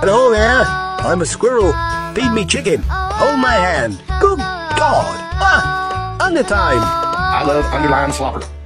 Hello there. I'm a squirrel. Feed me chicken. Hold my hand. Good God. Ah! Under time. I love Undertime Slopper.